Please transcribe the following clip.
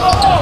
Oh!